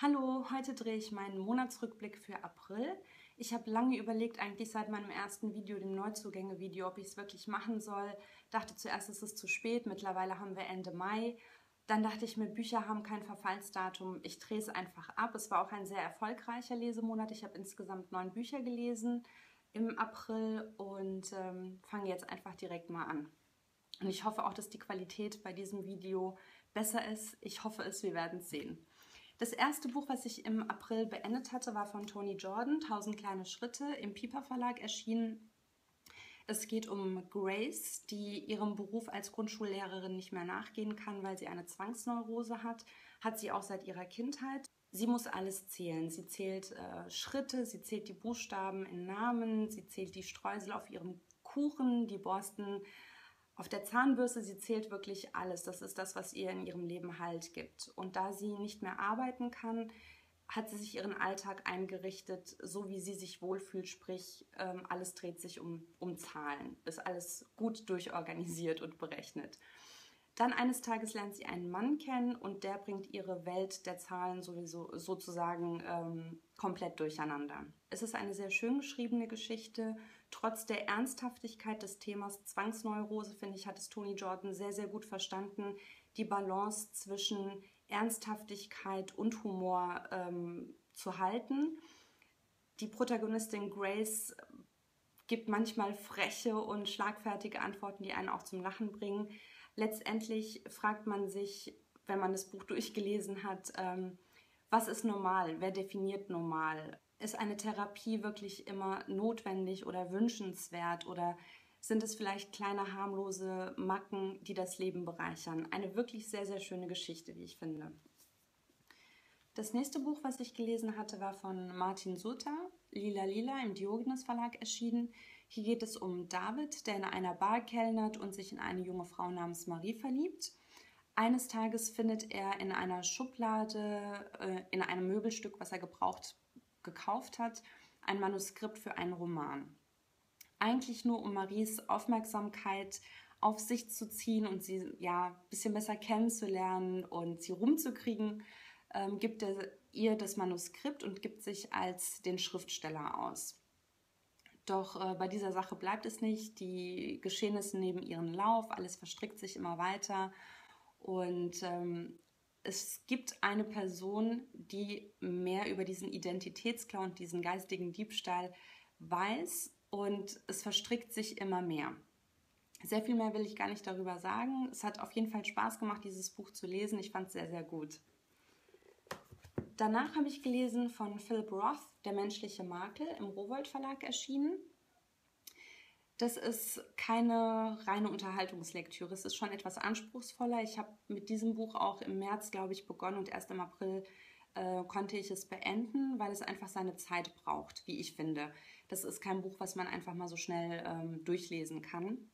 Hallo, heute drehe ich meinen Monatsrückblick für April. Ich habe lange überlegt, eigentlich seit meinem ersten Video, dem Neuzugänge-Video, ob ich es wirklich machen soll. Dachte zuerst, es ist zu spät, mittlerweile haben wir Ende Mai. Dann dachte ich mir, Bücher haben kein Verfallsdatum, ich drehe es einfach ab. Es war auch ein sehr erfolgreicher Lesemonat. Ich habe insgesamt neun Bücher gelesen im April und ähm, fange jetzt einfach direkt mal an. Und ich hoffe auch, dass die Qualität bei diesem Video besser ist. Ich hoffe es, wir werden es sehen. Das erste Buch, was ich im April beendet hatte, war von Tony Jordan, 1000 kleine Schritte, im Piper Verlag erschienen. Es geht um Grace, die ihrem Beruf als Grundschullehrerin nicht mehr nachgehen kann, weil sie eine Zwangsneurose hat. Hat sie auch seit ihrer Kindheit. Sie muss alles zählen. Sie zählt äh, Schritte, sie zählt die Buchstaben in Namen, sie zählt die Streusel auf ihrem Kuchen, die Borsten auf der Zahnbürste, sie zählt wirklich alles. Das ist das, was ihr in ihrem Leben Halt gibt. Und da sie nicht mehr arbeiten kann, hat sie sich ihren Alltag eingerichtet, so wie sie sich wohlfühlt, sprich ähm, alles dreht sich um, um Zahlen, ist alles gut durchorganisiert und berechnet. Dann eines Tages lernt sie einen Mann kennen und der bringt ihre Welt der Zahlen sowieso sozusagen ähm, komplett durcheinander. Es ist eine sehr schön geschriebene Geschichte. Trotz der Ernsthaftigkeit des Themas Zwangsneurose, finde ich, hat es Tony Jordan sehr, sehr gut verstanden, die Balance zwischen Ernsthaftigkeit und Humor ähm, zu halten. Die Protagonistin Grace gibt manchmal freche und schlagfertige Antworten, die einen auch zum Lachen bringen letztendlich fragt man sich, wenn man das Buch durchgelesen hat, ähm, was ist normal? Wer definiert normal? Ist eine Therapie wirklich immer notwendig oder wünschenswert oder sind es vielleicht kleine harmlose Macken, die das Leben bereichern? Eine wirklich sehr, sehr schöne Geschichte, wie ich finde. Das nächste Buch, was ich gelesen hatte, war von Martin Sutter, Lila Lila im Diogenes Verlag erschienen. Hier geht es um David, der in einer Bar kellnert und sich in eine junge Frau namens Marie verliebt. Eines Tages findet er in einer Schublade, äh, in einem Möbelstück, was er gebraucht gekauft hat, ein Manuskript für einen Roman. Eigentlich nur, um Maries Aufmerksamkeit auf sich zu ziehen und sie ja ein bisschen besser kennenzulernen und sie rumzukriegen, ähm, gibt er ihr das Manuskript und gibt sich als den Schriftsteller aus. Doch äh, bei dieser Sache bleibt es nicht. Die Geschehnisse nehmen ihren Lauf, alles verstrickt sich immer weiter. Und ähm, es gibt eine Person, die mehr über diesen Identitätsklau und diesen geistigen Diebstahl weiß und es verstrickt sich immer mehr. Sehr viel mehr will ich gar nicht darüber sagen. Es hat auf jeden Fall Spaß gemacht, dieses Buch zu lesen. Ich fand es sehr, sehr gut. Danach habe ich gelesen von Philip Roth, Der menschliche Makel, im Rowold Verlag erschienen. Das ist keine reine Unterhaltungslektüre. Es ist schon etwas anspruchsvoller. Ich habe mit diesem Buch auch im März, glaube ich, begonnen und erst im April äh, konnte ich es beenden, weil es einfach seine Zeit braucht, wie ich finde. Das ist kein Buch, was man einfach mal so schnell ähm, durchlesen kann.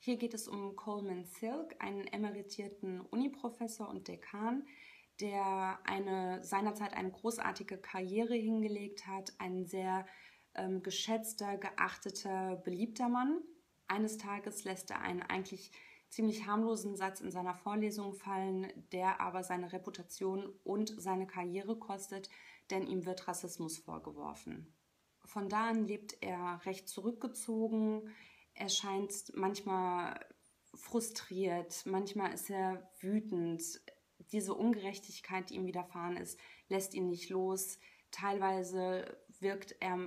Hier geht es um Coleman Silk, einen emeritierten Uniprofessor und Dekan, der eine, seinerzeit eine großartige Karriere hingelegt hat, ein sehr ähm, geschätzter, geachteter, beliebter Mann. Eines Tages lässt er einen eigentlich ziemlich harmlosen Satz in seiner Vorlesung fallen, der aber seine Reputation und seine Karriere kostet, denn ihm wird Rassismus vorgeworfen. Von da an lebt er recht zurückgezogen. Er scheint manchmal frustriert, manchmal ist er wütend diese Ungerechtigkeit, die ihm widerfahren ist, lässt ihn nicht los. Teilweise wirkt er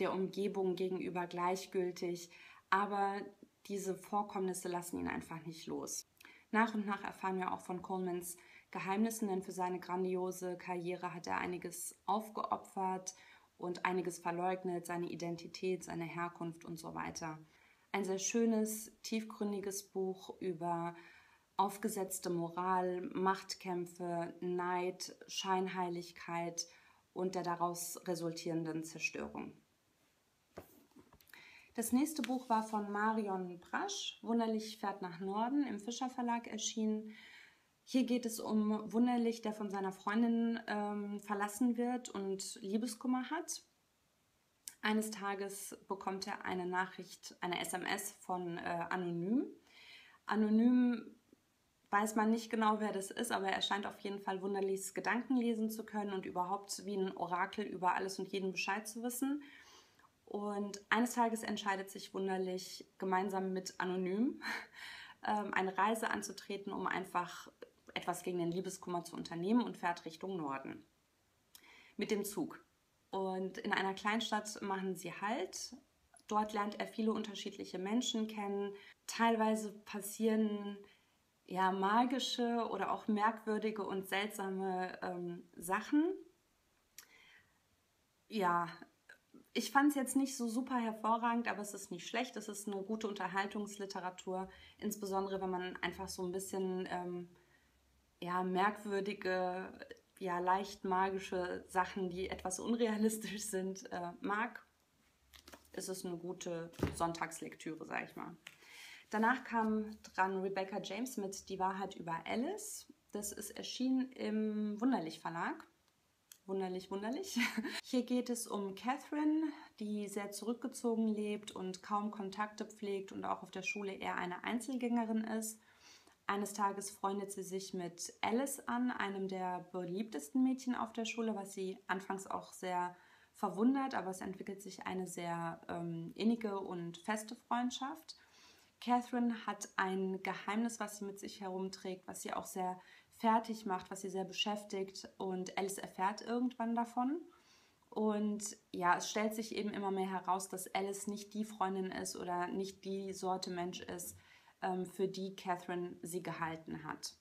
der Umgebung gegenüber gleichgültig, aber diese Vorkommnisse lassen ihn einfach nicht los. Nach und nach erfahren wir auch von Colemans Geheimnissen, denn für seine grandiose Karriere hat er einiges aufgeopfert und einiges verleugnet, seine Identität, seine Herkunft und so weiter. Ein sehr schönes, tiefgründiges Buch über aufgesetzte Moral, Machtkämpfe, Neid, Scheinheiligkeit und der daraus resultierenden Zerstörung. Das nächste Buch war von Marion Brasch, Wunderlich fährt nach Norden, im Fischer Verlag erschienen. Hier geht es um Wunderlich, der von seiner Freundin ähm, verlassen wird und Liebeskummer hat. Eines Tages bekommt er eine Nachricht, eine SMS von äh, Anonym. Anonym weiß man nicht genau, wer das ist, aber er scheint auf jeden Fall Wunderlichs Gedanken lesen zu können und überhaupt wie ein Orakel über alles und jeden Bescheid zu wissen. Und eines Tages entscheidet sich Wunderlich gemeinsam mit Anonym ähm, eine Reise anzutreten, um einfach etwas gegen den Liebeskummer zu unternehmen und fährt Richtung Norden. Mit dem Zug. Und in einer Kleinstadt machen sie Halt. Dort lernt er viele unterschiedliche Menschen kennen. Teilweise passieren ja magische oder auch merkwürdige und seltsame ähm, Sachen. Ja, ich fand es jetzt nicht so super hervorragend, aber es ist nicht schlecht. Es ist eine gute Unterhaltungsliteratur, insbesondere wenn man einfach so ein bisschen ähm, ja, merkwürdige, ja, leicht magische Sachen, die etwas unrealistisch sind, äh, mag. Ist es eine gute Sonntagslektüre, sag ich mal. Danach kam dran Rebecca James mit Die Wahrheit über Alice. Das ist erschienen im Wunderlich Verlag wunderlich, wunderlich. Hier geht es um Catherine, die sehr zurückgezogen lebt und kaum Kontakte pflegt und auch auf der Schule eher eine Einzelgängerin ist. Eines Tages freundet sie sich mit Alice an, einem der beliebtesten Mädchen auf der Schule, was sie anfangs auch sehr verwundert, aber es entwickelt sich eine sehr ähm, innige und feste Freundschaft. Catherine hat ein Geheimnis, was sie mit sich herumträgt, was sie auch sehr fertig macht, was sie sehr beschäftigt und Alice erfährt irgendwann davon. Und ja, es stellt sich eben immer mehr heraus, dass Alice nicht die Freundin ist oder nicht die Sorte Mensch ist, ähm, für die Catherine sie gehalten hat.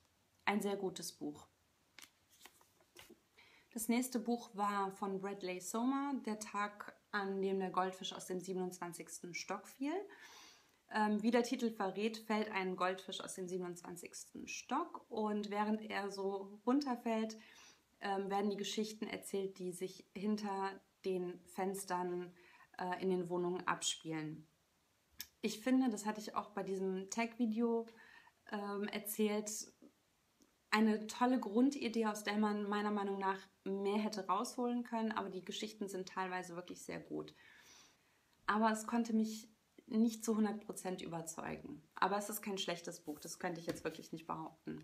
Ein sehr gutes Buch. Das nächste Buch war von Bradley Sommer, Der Tag, an dem der Goldfisch aus dem 27. Stock fiel. Ähm, wie der Titel verrät, fällt ein Goldfisch aus dem 27. Stock und während er so runterfällt, ähm, werden die Geschichten erzählt, die sich hinter den Fenstern äh, in den Wohnungen abspielen. Ich finde, das hatte ich auch bei diesem Tag-Video ähm, erzählt, eine tolle Grundidee, aus der man meiner Meinung nach mehr hätte rausholen können, aber die Geschichten sind teilweise wirklich sehr gut. Aber es konnte mich nicht zu 100% überzeugen. Aber es ist kein schlechtes Buch, das könnte ich jetzt wirklich nicht behaupten.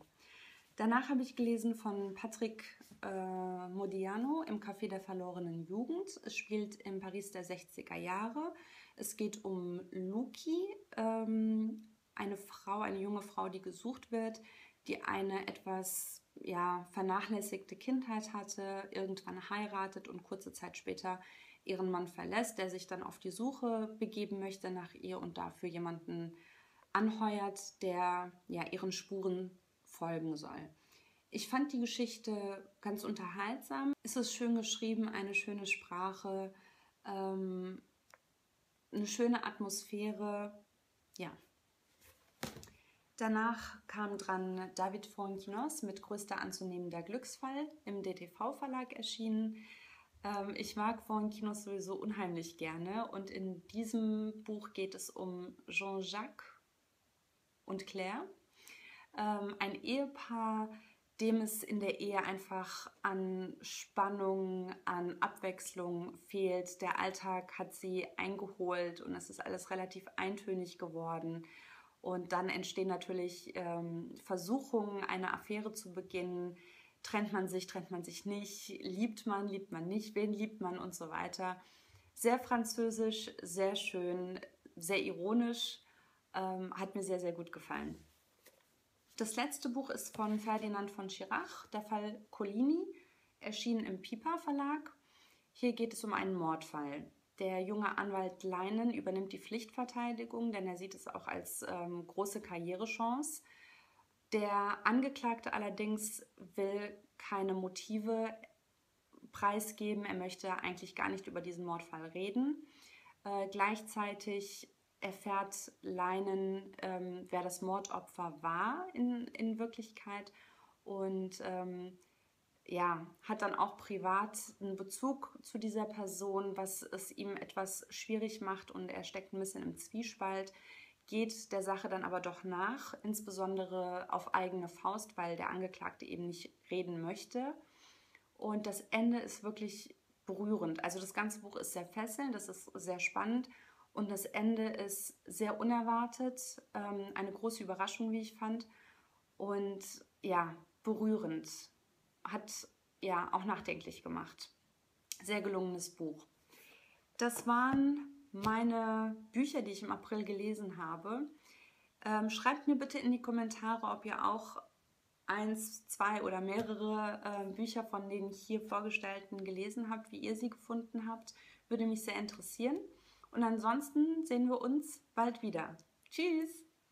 Danach habe ich gelesen von Patrick äh, Modiano im Café der verlorenen Jugend. Es spielt in Paris der 60er Jahre. Es geht um Luki, ähm, eine Frau, eine junge Frau, die gesucht wird, die eine etwas ja, vernachlässigte Kindheit hatte, irgendwann heiratet und kurze Zeit später ihren Mann verlässt, der sich dann auf die Suche begeben möchte nach ihr und dafür jemanden anheuert, der ja ihren Spuren folgen soll. Ich fand die Geschichte ganz unterhaltsam. Es ist schön geschrieben, eine schöne Sprache, ähm, eine schöne Atmosphäre. Ja. Danach kam dran David Fonkinos mit größter anzunehmender Glücksfall im DTV-Verlag erschienen. Ähm, ich mag Kinos sowieso unheimlich gerne und in diesem Buch geht es um Jean-Jacques und Claire, ähm, ein Ehepaar, dem es in der Ehe einfach an Spannung, an Abwechslung fehlt. Der Alltag hat sie eingeholt und es ist alles relativ eintönig geworden. Und dann entstehen natürlich ähm, Versuchungen, eine Affäre zu beginnen, trennt man sich, trennt man sich nicht, liebt man, liebt man nicht, wen liebt man und so weiter. Sehr französisch, sehr schön, sehr ironisch, ähm, hat mir sehr, sehr gut gefallen. Das letzte Buch ist von Ferdinand von Schirach, der Fall Collini, erschienen im Pipa Verlag. Hier geht es um einen Mordfall. Der junge Anwalt Leinen übernimmt die Pflichtverteidigung, denn er sieht es auch als ähm, große Karrierechance. Der Angeklagte allerdings will keine Motive preisgeben. Er möchte eigentlich gar nicht über diesen Mordfall reden. Äh, gleichzeitig erfährt Leinen, ähm, wer das Mordopfer war in, in Wirklichkeit und ähm, ja, hat dann auch privat einen Bezug zu dieser Person, was es ihm etwas schwierig macht und er steckt ein bisschen im Zwiespalt geht der Sache dann aber doch nach, insbesondere auf eigene Faust, weil der Angeklagte eben nicht reden möchte. Und das Ende ist wirklich berührend. Also das ganze Buch ist sehr fesselnd, das ist sehr spannend und das Ende ist sehr unerwartet, ähm, eine große Überraschung, wie ich fand. und ja, berührend. Hat ja auch nachdenklich gemacht. Sehr gelungenes Buch. Das waren meine Bücher, die ich im April gelesen habe. Ähm, schreibt mir bitte in die Kommentare, ob ihr auch eins, zwei oder mehrere äh, Bücher von den hier vorgestellten gelesen habt, wie ihr sie gefunden habt. Würde mich sehr interessieren. Und ansonsten sehen wir uns bald wieder. Tschüss!